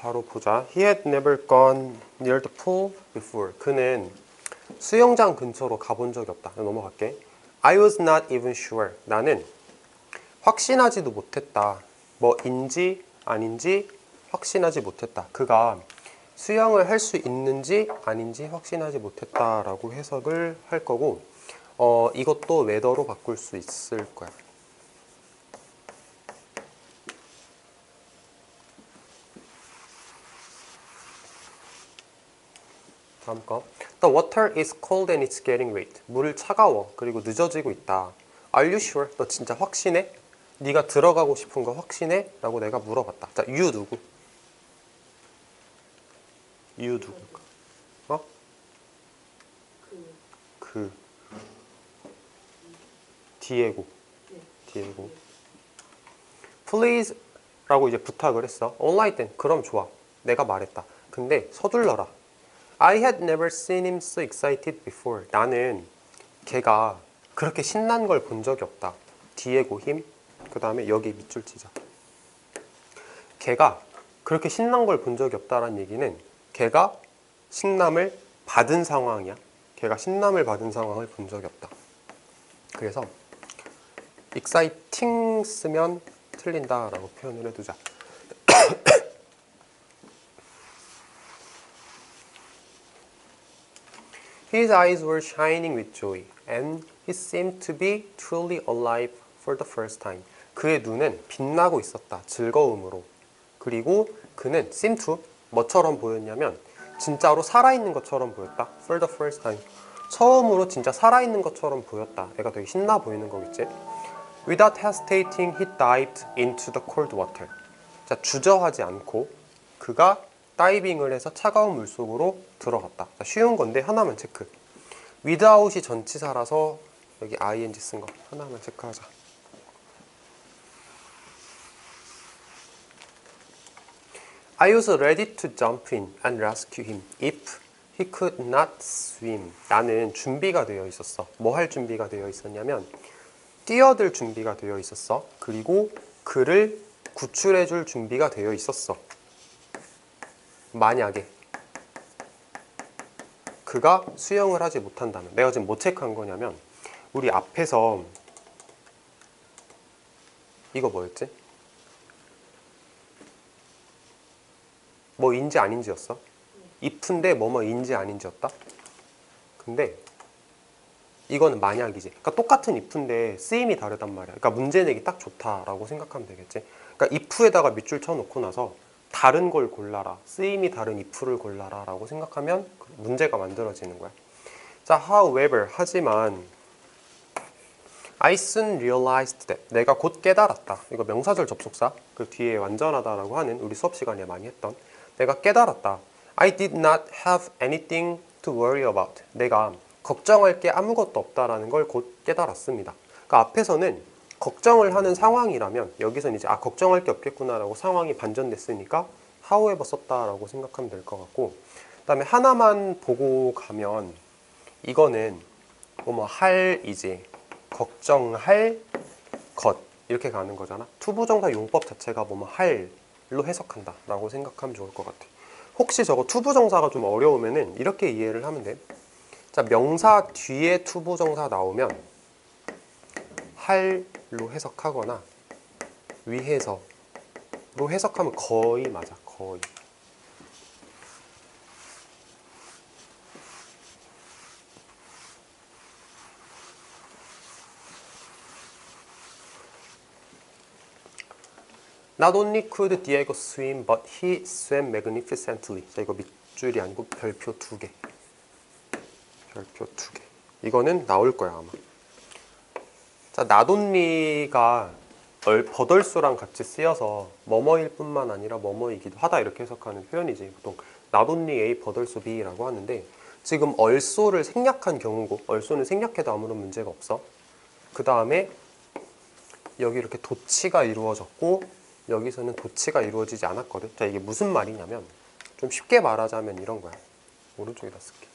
바로 보자. He had never gone near the pool before. 그는 수영장 근처로 가본 적이 없다. 넘어갈게. I was not even sure. 나는 확신하지도 못했다. 뭐인지 아닌지 확신하지 못했다. 그가 수영을 할 수 있는지 아닌지 확신하지 못했다라고 해석을 할 거고 어, 이것도 웨더로 바꿀 수 있을 거야. 다음 거. The water is cold and it's getting late. 물 차가워. 그리고 늦어지고 있다. Are you sure? 너 진짜 확신해? 네가 들어가고 싶은 거 확신해? 라고 내가 물어봤다. 자, you 누구? you 누굴까? 어? 그 디에고. 디에고. Please 라고 이제 부탁을 했어. Alright then. 그럼 좋아. 내가 말했다. 근데 서둘러라. I had never seen him so excited before. 나는 걔가 그렇게 신난 걸 본 적이 없다. 디에고 힘. 그 다음에 여기 밑줄 치자. 걔가 그렇게 신난 걸 본 적이 없다라는 얘기는 걔가 신남을 받은 상황이야. 걔가 신남을 받은 상황을 본 적이 없다. 그래서 exciting 쓰면 틀린다라고 표현을 해두자. His eyes were shining with joy, and he seemed to be truly alive for the first time. 그의 눈은 빛나고 있었다. 즐거움으로. 그리고 그는 seem to 뭐처럼 보였냐면 진짜로 살아있는 것처럼 보였다. For the first time. 처음으로 진짜 살아있는 것처럼 보였다. 애가 되게 신나 보이는 거겠지. Without hesitating, he dived into the cold water. 자, 주저하지 않고 그가 다이빙을 해서 차가운 물 속으로 들어갔다. 자, 쉬운 건데 하나만 체크. without이 전치사라서 여기 ing 쓴 거 하나만 체크하자. I was ready to jump in and rescue him if he could not swim. 나는 준비가 되어 있었어. 뭐 할 준비가 되어 있었냐면 뛰어들 준비가 되어 있었어. 그리고 그를 구출해 줄 준비가 되어 있었어. 만약에 그가 수영을 하지 못한다면 내가 지금 뭐 체크한 거냐면 우리 앞에서 이거 뭐였지? 뭐인지 아닌지였어? if인데 뭐뭐인지 아닌지였다? 근데 이거는 만약이지. 그러니까 똑같은 if인데 쓰임이 다르단 말이야. 그러니까 문제 내기 딱 좋다라고 생각하면 되겠지. 그러니까 if에다가 밑줄 쳐놓고 나서 다른 걸 골라라. 쓰임이 다른 if를 골라라 라고 생각하면 문제가 만들어지는 거야. 자, however, 하지만 I soon realized that 내가 곧 깨달았다. 이거 명사절 접속사 그 뒤에 완전하다라고 하는 우리 수업 시간에 많이 했던 내가 깨달았다. I did not have anything to worry about. 내가 걱정할 게 아무것도 없다라는 걸 곧 깨달았습니다. 그 앞에서는 걱정을 하는 상황이라면 여기서는 이제 아 걱정할 게 없겠구나라고 상황이 반전됐으니까 however 썼다라고 생각하면 될 것 같고 그다음에 하나만 보고 가면 이거는 뭐뭐 할 이제 걱정할 것 이렇게 가는 거잖아. 투부정사 용법 자체가 뭐뭐 할로 해석한다 라고 생각하면 좋을 것 같아. 혹시 저거 투부정사가 좀 어려우면은 이렇게 이해를 하면 돼. 자 명사 뒤에 투부정사 나오면 할로 해석하거나 위해서로 해석하면 거의 맞아 거의 Not only could Diego swim, but he swam magnificently. 자, 이거 밑줄이 아니고 별표 두 개. 별표 두 개. 이거는 나올 거야 아마. 자, 나돈니가 버덜수랑 같이 쓰여서 뭐뭐일 뿐만 아니라 뭐뭐이기도 하다 이렇게 해석하는 표현이지. 보통 나돈니 A 버덜수 B라고 하는데 지금 얼소를 생략한 경우고 얼소는 생략해도 아무런 문제가 없어. 그 다음에 여기 이렇게 도치가 이루어졌고 여기서는 도치가 이루어지지 않았거든. 자 이게 무슨 말이냐면 좀 쉽게 말하자면 이런 거야. 오른쪽에다 쓸게.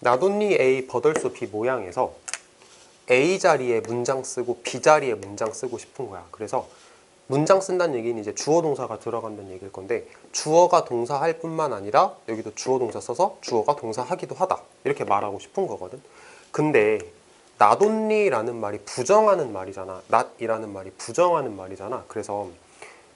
나돈니 A 버덜소 B 모양에서 A 자리에 문장 쓰고 B 자리에 문장 쓰고 싶은 거야. 그래서 문장 쓴다는 얘기는 이제 주어 동사가 들어간다는 얘기일 건데 주어가 동사할 뿐만 아니라 여기도 주어 동사 써서 주어가 동사하기도 하다. 이렇게 말하고 싶은 거거든. 근데 나돈니라는 말이 부정하는 말이잖아. not이라는 말이 부정하는 말이잖아. 그래서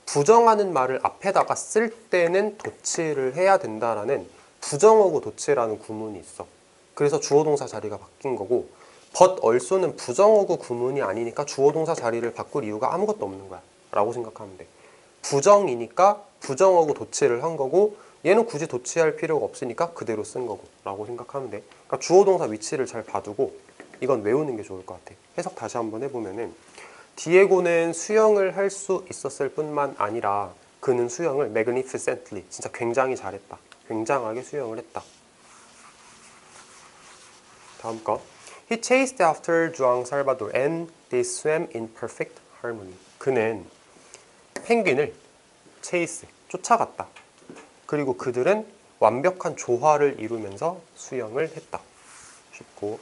부정하는 말을 앞에다가 쓸 때는 도치를 해야 된다라는 부정어구 도치라는 구문이 있어. 그래서 주어 동사 자리가 바뀐 거고 but also는 부정어구 구문이 아니니까 주어 동사 자리를 바꿀 이유가 아무것도 없는 거야. 라고 생각하면 돼. 부정이니까 부정어구 도치를 한 거고 얘는 굳이 도치할 필요가 없으니까 그대로 쓴 거고 라고 생각하면 돼. 그러니까 주어 동사 위치를 잘 봐두고 이건 외우는 게 좋을 것 같아. 해석 다시 한번 해보면은 디에고는 수영을 할 수 있었을 뿐만 아니라 그는 수영을 magnificently 진짜 굉장히 잘했다. 굉장하게 수영을 했다. 다음 거. He chased after Juan Salvador and they swam in perfect harmony. 그는 펭귄을 체이스 쫓아갔다. 그리고 그들은 완벽한 조화를 이루면서 수영을 했다. 쉽고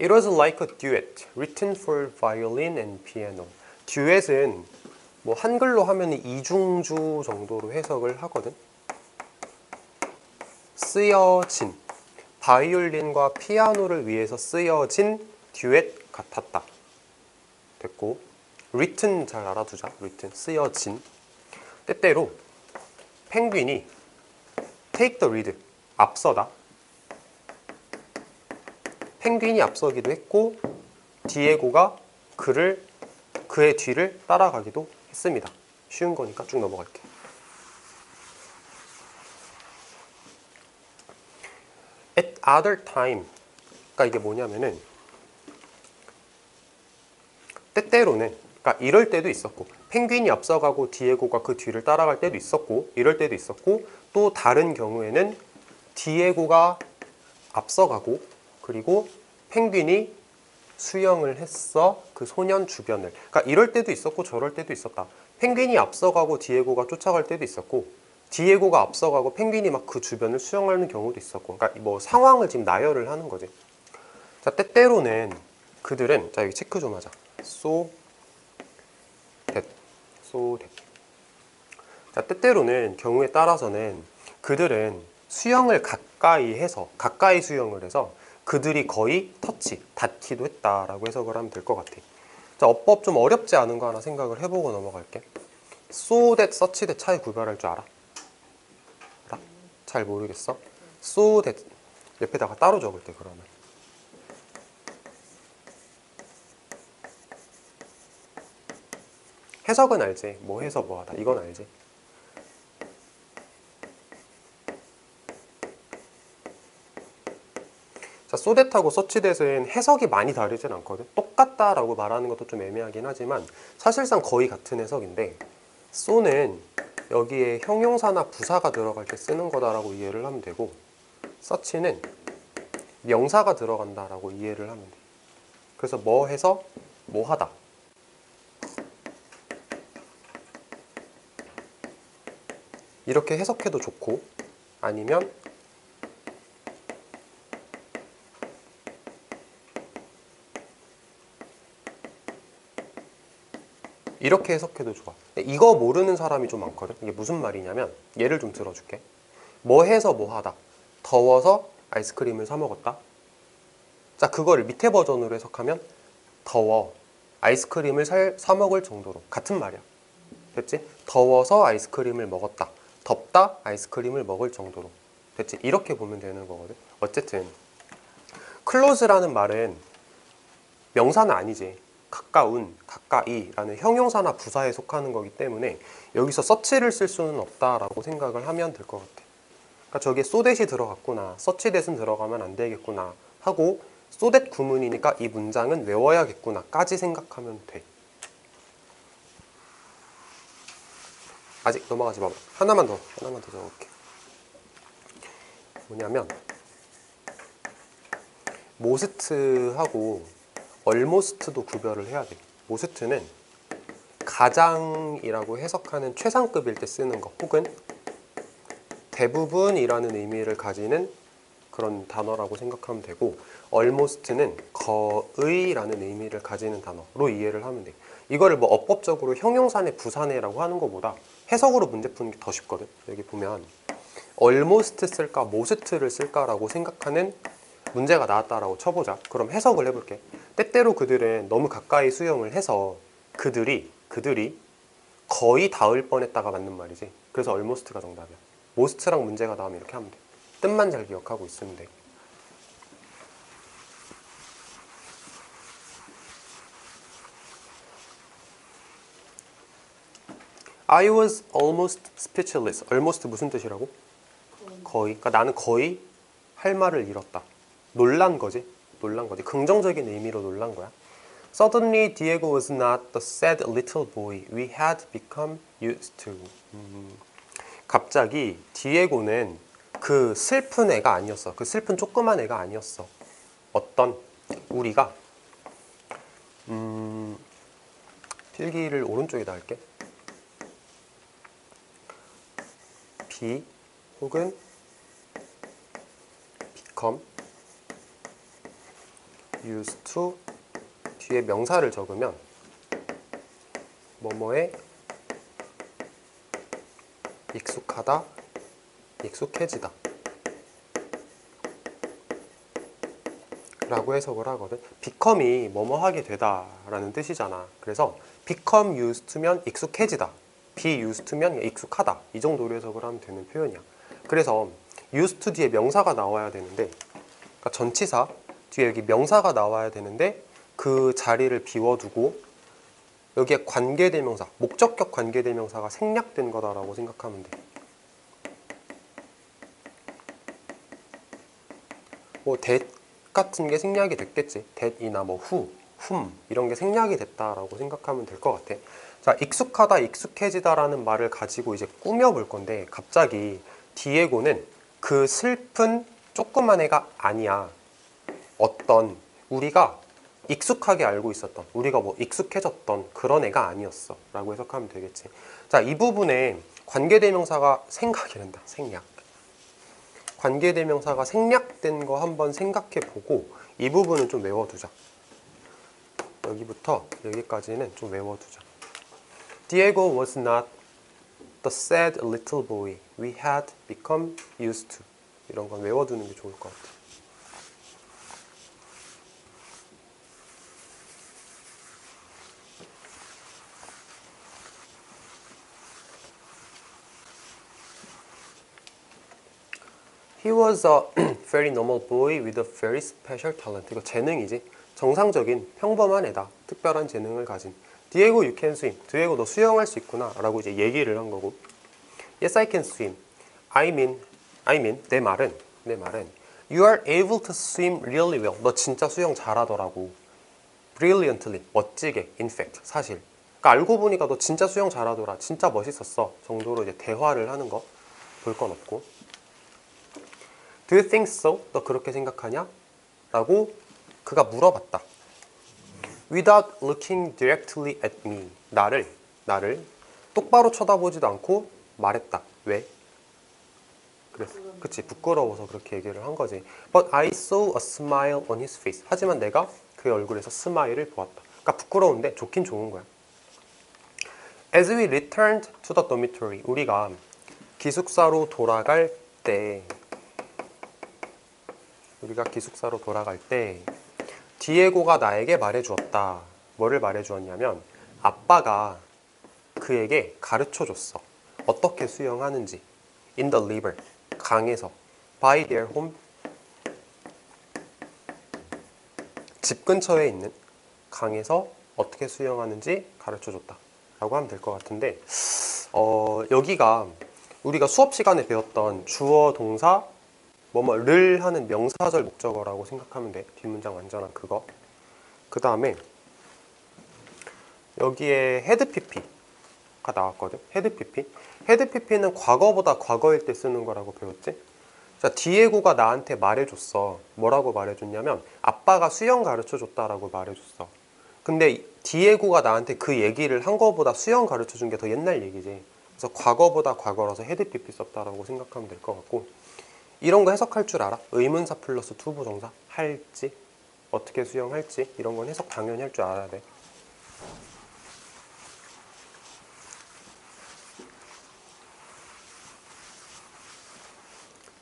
It was like a duet written for violin and piano. 듀엣은 뭐 한글로 하면 이중주 정도로 해석을 하거든. 쓰여진 바이올린과 피아노를 위해서 쓰여진 듀엣 같았다. 됐고 written 잘 알아두자. written 쓰여진 때때로 펭귄이 take the lead 앞서다. 펭귄이 앞서기도 했고 디에고가 그를 그의 뒤를 따라가기도 했습니다. 쉬운 거니까 쭉 넘어갈게. At other time, 그러니까 이게 뭐냐면은 때때로는 그러니까 이럴 때도 있었고 펭귄이 앞서가고 디에고가 그 뒤를 따라갈 때도 있었고 이럴 때도 있었고 또 다른 경우에는 디에고가 앞서가고 그리고 펭귄이 수영을 했어 그 소년 주변을. 그러니까 이럴 때도 있었고 저럴 때도 있었다. 펭귄이 앞서가고 디에고가 쫓아갈 때도 있었고 디에고가 앞서가고 펭귄이 막 그 주변을 수영하는 경우도 있었고 그러니까 뭐 상황을 지금 나열을 하는 거지 자 때때로는 그들은 자 여기 체크 좀 하자 so that so that 자 때때로는 경우에 따라서는 그들은 수영을 가까이 해서 가까이 수영을 해서 그들이 거의 터치, 닿기도 했다라고 해석을 하면 될 것 같아. 자, 어법 좀 어렵지 않은 거 하나 생각을 해보고 넘어갈게. so such that 차이 구별할 줄? 알아? 잘 모르겠어? so that 옆에다가 따로 적을 때 그러면. 해석은 알지. 뭐 해서 뭐 하다. 이건 알지. 자, 소댓하고 서치댓은 해석이 많이 다르진 않거든. 똑같다라고 말하는 것도 좀 애매하긴 하지만 사실상 거의 같은 해석인데 소는 여기에 형용사나 부사가 들어갈 때 쓰는 거다라고 이해를 하면 되고 서치는 명사가 들어간다라고 이해를 하면 돼. 그래서 뭐 해서 뭐 하다. 이렇게 해석해도 좋고 아니면 이렇게 해석해도 좋아. 이거 모르는 사람이 좀 많거든. 이게 무슨 말이냐면 예를 좀 들어줄게. 뭐 해서 뭐 하다. 더워서 아이스크림을 사 먹었다. 자, 그거를 밑에 버전으로 해석하면 더워 아이스크림을 사, 사 먹을 정도로 같은 말이야. 됐지? 더워서 아이스크림을 먹었다. 덥다 아이스크림을 먹을 정도로. 됐지? 이렇게 보면 되는 거거든. 어쨌든 클로즈라는 말은 명사는 아니지. 가까운, 가까이라는 형용사나 부사에 속하는 거기 때문에 여기서 서치를 쓸 수는 없다라고 생각을 하면 될 것 같아. 그러니까 저기에 소댓이 들어갔구나, 서치댓은 들어가면 안 되겠구나 하고 소댓 구문이니까 이 문장은 외워야겠구나까지 생각하면 돼. 아직 넘어가지 마. 하나만 더, 하나만 더 적을게. 뭐냐면 모스트하고 얼모스트도 구별을 해야 돼. 모스트는 가장이라고 해석하는 최상급일 때 쓰는 거 혹은 대부분이라는 의미를 가지는 그런 단어라고 생각하면 되고 almost는 거의라는 의미를 가지는 단어로 이해를 하면 돼. 이거를 뭐 어법적으로 형용사네 부사네라고 하는 것보다 해석으로 문제 푸는 게 더 쉽거든. 여기 보면 almost 쓸까 most를 쓸까라고 생각하는 문제가 나왔다라고 쳐보자. 그럼 해석을 해볼게. 때때로 그들은 너무 가까이 수영을 해서 그들이 그들이 거의 닿을 뻔했다가 맞는 말이지. 그래서 almost가 정답이야. most랑 문제가 나오면 이렇게 하면 돼. 뜻만 잘 기억하고 있으면 돼. I was almost speechless. almost 무슨 뜻이라고? 거의. 그러니까 나는 거의 할 말을 잃었다. 놀란 거지. 놀란 거지. 긍정적인 의미로 놀란 거야. Suddenly, Diego was not the sad little boy we had become used to. 음, 갑자기 디에고는 그 슬픈 애가 아니었어. 그 슬픈 조그만 애가 아니었어. 어떤 우리가 음, 필기를 오른쪽에다 할게. be 혹은 become used to 뒤에 명사를 적으면 뭐뭐에 익숙하다, 익숙해지다 라고 해석을 하거든. become이 뭐뭐 하게 되다 라는 뜻이잖아. 그래서 become used to면 익숙해지다 be used to면 익숙하다 이 정도로 해석을 하면 되는 표현이야. 그래서 used to 뒤에 명사가 나와야 되는데 그러니까 전치사 뒤에 여기 명사가 나와야 되는데 그 자리를 비워두고 여기에 관계대명사, 목적격 관계대명사가 생략된 거다라고 생각하면 돼. 뭐 that 같은 게 생략이 됐겠지. that이나 뭐 who, whom 이런 게 생략이 됐다라고 생각하면 될 것 같아. 자, 익숙하다, 익숙해지다라는 말을 가지고 이제 꾸며볼 건데 갑자기 디에고는 그 슬픈 조그만 애가 아니야. 어떤 우리가 익숙하게 알고 있었던 우리가 뭐 익숙해졌던 그런 애가 아니었어 라고 해석하면 되겠지. 자 이 부분에 관계대명사가 생각이 된다 생략. 관계대명사가 생략된 거 한번 생각해 보고 이 부분은 좀 외워두자. 여기부터 여기까지는 좀 외워두자. Diego was not the sad little boy we had become used to. 이런 건 외워두는 게 좋을 것 같아 He was a very normal boy with a very special talent. 이거 재능이지. 정상적인 평범한 애다. 특별한 재능을 가진. Diego, you can swim. 디에고 너 수영할 수 있구나. 라고 이제 얘기를 한 거고. Yes, I can swim. I mean, I mean, 내 말은, 내 말은, You are able to swim really well. 너 진짜 수영 잘하더라고. Brilliantly, 멋지게, in fact, 사실. 그러니까 알고 보니까 너 진짜 수영 잘하더라. 진짜 멋있었어. 정도로 이제 대화를 하는 거 볼 건 없고. Do you think so? 너 그렇게 생각하냐? 라고 그가 물어봤다. Without looking directly at me. 나를, 나를 똑바로 쳐다보지도 않고 말했다. 왜? 그래서, 그치. 부끄러워서 그렇게 얘기를 한 거지. But I saw a smile on his face. 하지만 내가 그의 얼굴에서 스마일을 보았다. 그러니까 부끄러운데 좋긴 좋은 거야. As we returned to the dormitory. 우리가 기숙사로 돌아갈 때 우리가 기숙사로 돌아갈 때 디에고가 나에게 말해주었다. 뭐를 말해주었냐면 아빠가 그에게 가르쳐 줬어. 어떻게 수영하는지. In the river. 강에서. By their home. 집 근처에 있는 강에서 어떻게 수영하는지 가르쳐 줬다. 라고 하면 될 것 같은데 어, 여기가 우리가 수업 시간에 배웠던 주어 동사 뭐뭐를 하는 명사절 목적어라고 생각하면 돼. 뒷문장 완전한 그거. 그 다음에 여기에 had PP가 나왔거든. had PP. had PP는 과거보다 과거일 때 쓰는 거라고 배웠지. 자, 디에고가 나한테 말해줬어. 뭐라고 말해줬냐면 아빠가 수영 가르쳐 줬다라고 말해줬어. 근데 디에고가 나한테 그 얘기를 한 거보다 수영 가르쳐 준 게 더 옛날 얘기지. 그래서 과거보다 과거라서 had PP 썼다라고 생각하면 될 것 같고 이런 거 해석할 줄 알아? 의문사 플러스 투부정사 할지 어떻게 수영할지 이런 건 해석 당연히 할 줄 알아야 돼.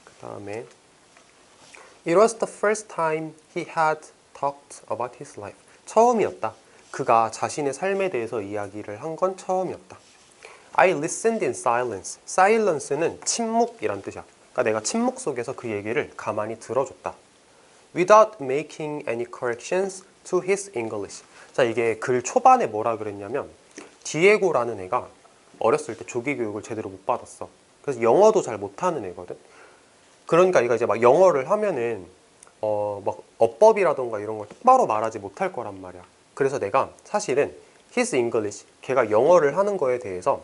그 다음에 It was the first time he had talked about his life. 처음이었다. 그가 자신의 삶에 대해서 이야기를 한 건 처음이었다. I listened in silence. silence는 침묵이란 뜻이야. 그러니까 내가 침묵 속에서 그 얘기를 가만히 들어줬다. Without making any corrections to his English. 자, 이게 글 초반에 뭐라 그랬냐면 디에고라는 애가 어렸을 때 조기 교육을 제대로 못 받았어. 그래서 영어도 잘 못하는 애거든. 그러니까 얘가 이제 막 영어를 하면은 어 막 어법이라던가 이런 걸 똑바로 말하지 못할 거란 말이야. 그래서 내가 사실은 his English 걔가 영어를 하는 거에 대해서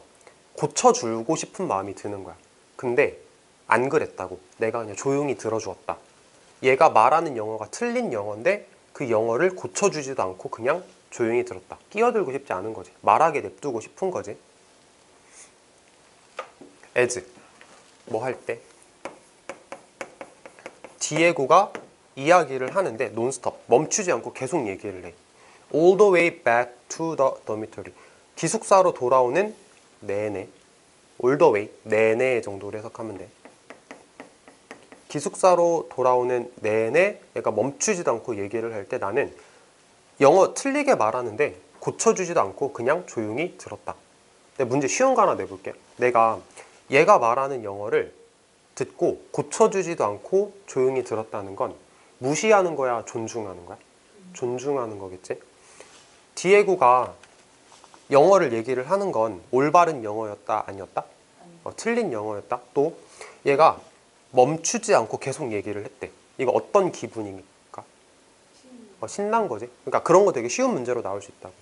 고쳐주고 싶은 마음이 드는 거야. 근데 안 그랬다고. 내가 그냥 조용히 들어주었다. 얘가 말하는 영어가 틀린 영어인데 그 영어를 고쳐주지도 않고 그냥 조용히 들었다. 끼어들고 싶지 않은 거지. 말하게 냅두고 싶은 거지. as 뭐 할 때 디에고가 이야기를 하는데 논스톱 멈추지 않고 계속 얘기를 해. All the way back to the dormitory. 기숙사로 돌아오는 내내. Way 내내 정도로 해석하면 돼. 기숙사로 돌아오는 내내 얘가 멈추지도 않고 얘기를 할 때 나는 영어 틀리게 말하는데 고쳐주지도 않고 그냥 조용히 들었다. 근데 문제 쉬운 거 하나 내볼게. 내가 얘가 말하는 영어를 듣고 고쳐주지도 않고 조용히 들었다는 건 무시하는 거야, 존중하는 거야? 존중하는 거겠지? 디에고가 영어를 얘기를 하는 건 올바른 영어였다, 아니었다? 어, 틀린 영어였다. 또 얘가 멈추지 않고 계속 얘기를 했대. 이거 어떤 기분입니까? 어, 신난 거지. 그러니까 그런 거 되게 쉬운 문제로 나올 수 있다고.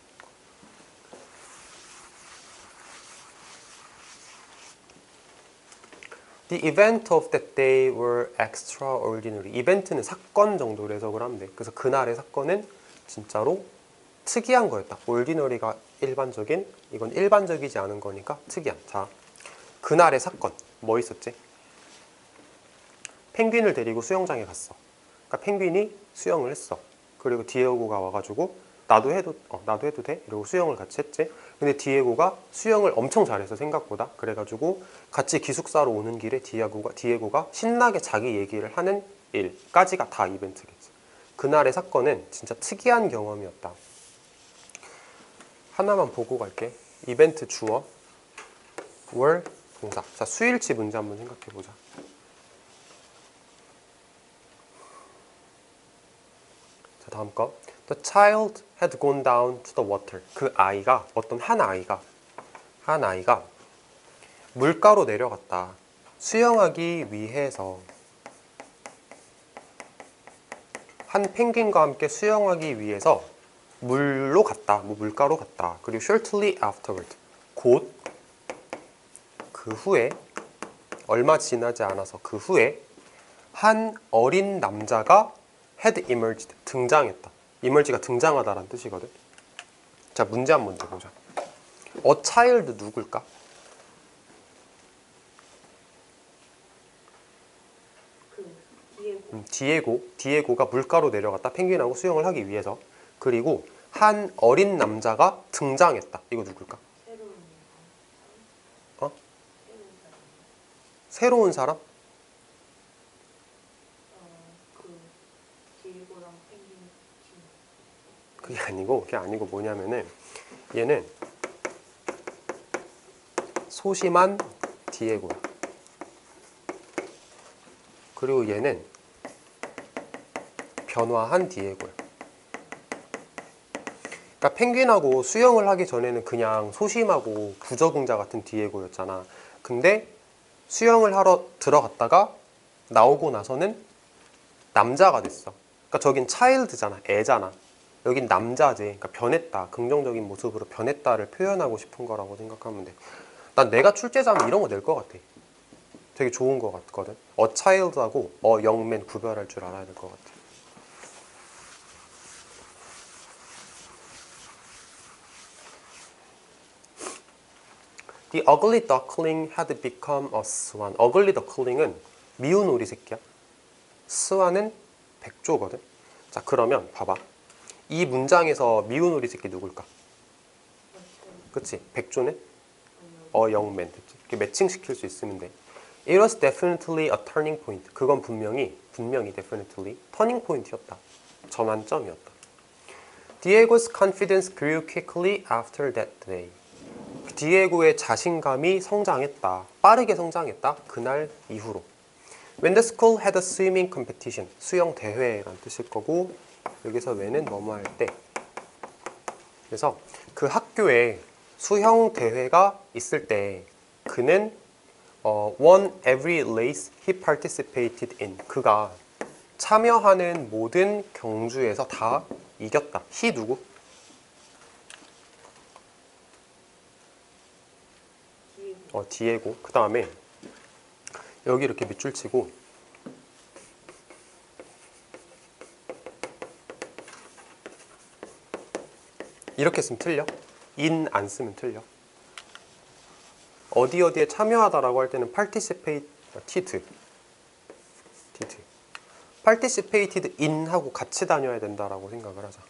The event of that day were extraordinary. 이벤트는 사건 정도로 해석을 하면 돼. 그래서 그날의 사건은 진짜로 특이한 거였다. ordinary가 일반적인, 이건 일반적이지 않은 거니까 특이한. 자, 그날의 사건 뭐 있었지? 펭귄을 데리고 수영장에 갔어. 그러니까 펭귄이 수영을 했어. 그리고 디에고가 와가지고 나도 해도 어, 나도 해도 돼? 이러고 수영을 같이 했지. 근데 디에고가 수영을 엄청 잘해서 생각보다 그래가지고 같이 기숙사로 오는 길에 디에고가 디에고가 신나게 자기 얘기를 하는 일까지가 다 이벤트겠지. 그날의 사건은 진짜 특이한 경험이었다. 하나만 보고 갈게. 이벤트 주어 월 동사. 자 수일치 문제 한번 생각해 보자. 다음 거. The child had gone down to the water. 그 아이가 어떤 한 아이가 한 아이가 물가로 내려갔다. 수영하기 위해서 한 펭귄과 함께 수영하기 위해서 물로 갔다. 뭐 물가로 갔다. 그리고 shortly afterward. 곧 그 후에 얼마 지나지 않아서 그 후에 한 어린 남자가 had emerged 등장했다. emerge가 등장하다라는 뜻이거든. 자 문제 한 문제 보자. a child 누굴까? 그 디에고 음, 디에고 디에고가 물가로 내려갔다 펭귄하고 수영을 하기 위해서 그리고 한 어린 남자가 등장했다. 이거 누굴까? 새로운 어? 새로운 사람 새로운 사람? 어그 디에고랑 펭귄 팀 그게 아니고 그게 아니고 뭐냐면은 얘는 소심한 디에고야. 그리고 얘는 변화한 디에고야. 그러니까 펭귄하고 수영을 하기 전에는 그냥 소심하고 부적응자 같은 디에고였잖아. 근데 수영을 하러 들어갔다가 나오고 나서는 남자가 됐어. 그러니까 저긴 차일드잖아. 애잖아. 여긴 남자지. 그러니까 변했다. 긍정적인 모습으로 변했다를 표현하고 싶은 거라고 생각하면 돼. 난 내가 출제자면 이런 거 낼 것 같아. 되게 좋은 것 같거든. 어 child하고 어 man 구별할 줄 알아야 될 것 같아. The ugly duckling had become a swan. ugly duckling은 미운 오리 새끼야. 스완은 백조거든. 자, 그러면 봐봐. 이 문장에서 미운 오리 새끼 누굴까? 그치? 백조는 어 영맨. 이렇게 매칭시킬 수 있으면 돼. It was definitely a turning point. 그건 분명히 분명히 definitely turning point이었다. 전환점이었다. Diego's confidence grew quickly after that day. 디에고의 자신감이 성장했다. 빠르게 성장했다. 그날 이후로. When the school had a swimming competition. 수영 대회란 뜻일 거고 여기서 when은 뭐뭐 할 때. 그래서 그 학교에 수영 대회가 있을 때 그는 어, won every race he participated in. 그가 참여하는 모든 경주에서 다 이겼다. he 누구? 어, 디에고. 그 다음에 여기 이렇게 밑줄 치고 이렇게 쓰면 틀려. in 안 쓰면 틀려. 어디 어디에 참여하다라고 할 때는 participate, 어, did, did. participated in 하고 같이 다녀야 된다라고 생각을 하자.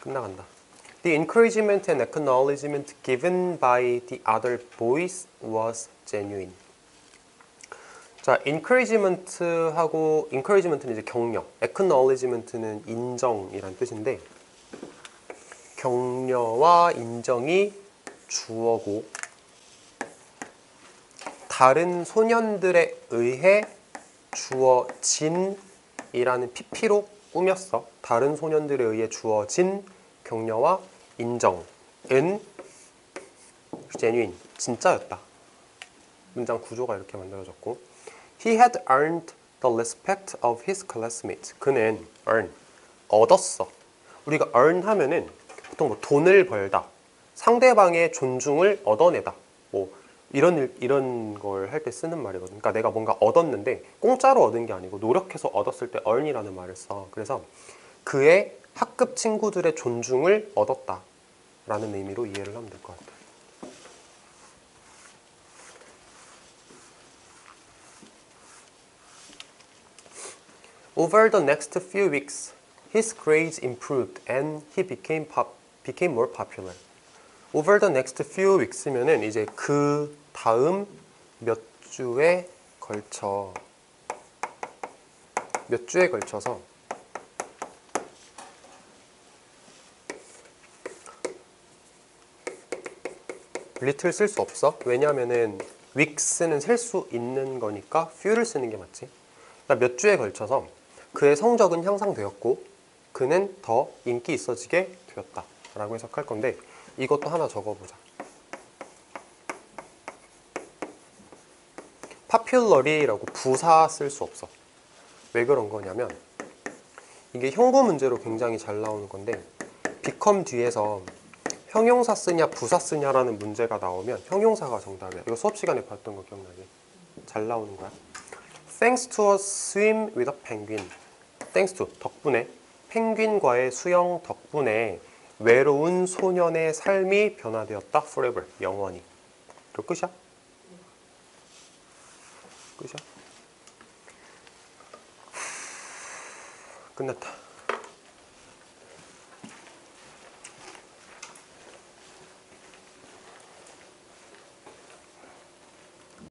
끝나간다. The encouragement and acknowledgement given by the other boys was genuine. 자, encouragement하고 encouragement는 이제 격려, acknowledgement는 인정이란 뜻인데 격려와 인정이 주어고 다른 소년들에 의해 주어진이라는 PP로 꾸몄어. 다른 소년들에 의해 주어진 격려와 인정은 genuine, 진짜였다. 문장 구조가 이렇게 만들어졌고 He had earned the respect of his classmates. 그는 earn, 얻었어. 우리가 earn 하면은 보통 뭐 돈을 벌다, 상대방의 존중을 얻어내다, 뭐 이런 일- 이런 걸 할 때 쓰는 말이거든. 그러니까 내가 뭔가 얻었는데 공짜로 얻은 게 아니고 노력해서 얻었을 때 earn이라는 말을 써. 그래서 그의 학급 친구들의 존중을 얻었다라는 의미로 이해를 하면 될 것 같아. Over the next few weeks, his grades improved and he became pop, became more popular. Over the next few weeks면은 이제 그 다음 몇 주에 걸쳐 몇 주에 걸쳐서 little 쓸수 없어. 왜냐하면은 weeks는 셀 수 있는 거니까 few를 쓰는 게 맞지. 그러니까 몇 주에 걸쳐서 그의 성적은 향상되었고 그는 더 인기 있어지게 되었다 라고 해석할 건데 이것도 하나 적어보자. popularly라고 부사 쓸 수 없어. 왜 그런 거냐면 이게 형부 문제로 굉장히 잘 나오는 건데 become 뒤에서 형용사 쓰냐 부사 쓰냐라는 문제가 나오면 형용사가 정답이야. 이거 수업 시간에 봤던 거 기억나지? 잘 나오는 거야. Thanks to a swim with a penguin. Thanks to 덕분에 펭귄과의 수영 덕분에 외로운 소년의 삶이 변화되었다. Forever 영원히. 그 끝이야? 끝이야? 끝났다.